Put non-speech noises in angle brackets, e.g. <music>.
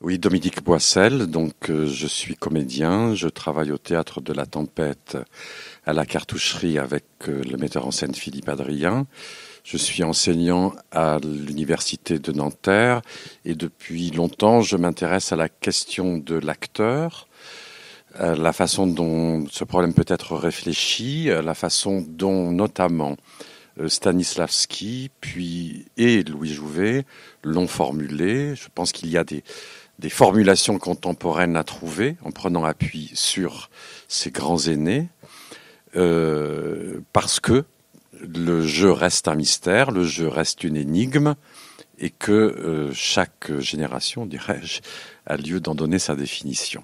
Oui, Dominique Boissel, donc euh, je suis comédien, je travaille au théâtre de la Tempête à la cartoucherie avec euh, le metteur en scène Philippe Adrien. Je suis enseignant à l'université de Nanterre. Et depuis longtemps je m'intéresse à la question de l'acteur, la façon dont ce problème peut être réfléchi, la façon dont notamment Stanislavski puis et Louis Jouvet l'ont formulé. Je pense qu'il y a des des formulations contemporaines à trouver en prenant appui sur ces grands aînés, euh, parce que le jeu reste un mystère, le jeu reste une énigme, et que euh, chaque génération, <laughs> dirais-je, a lieu d'en donner sa définition.